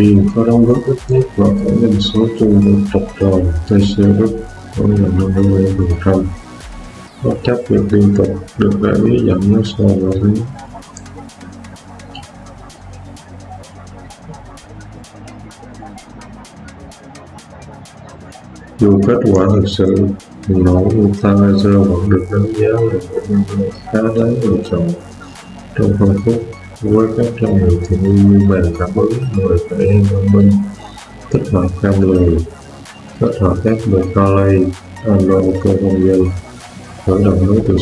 Tiền có đóng góp ít nhất vào tổng doanh số chung của tập đoàn TC Group khoảng là 50%. Bất chấp việc liên tục được đại lý giảm giá so với lý. Dù kết quả thực sự bùng nổ của Pfizer vẫn được đánh giá là một nhân tố khá đáng lựa chọn trong phân khúc với các trang bị thì như bàn cảm ứng 10 thể thông minh tích hợp cam lười kết hợp các bộ Carlay Android cơ công dân khởi động đối tượng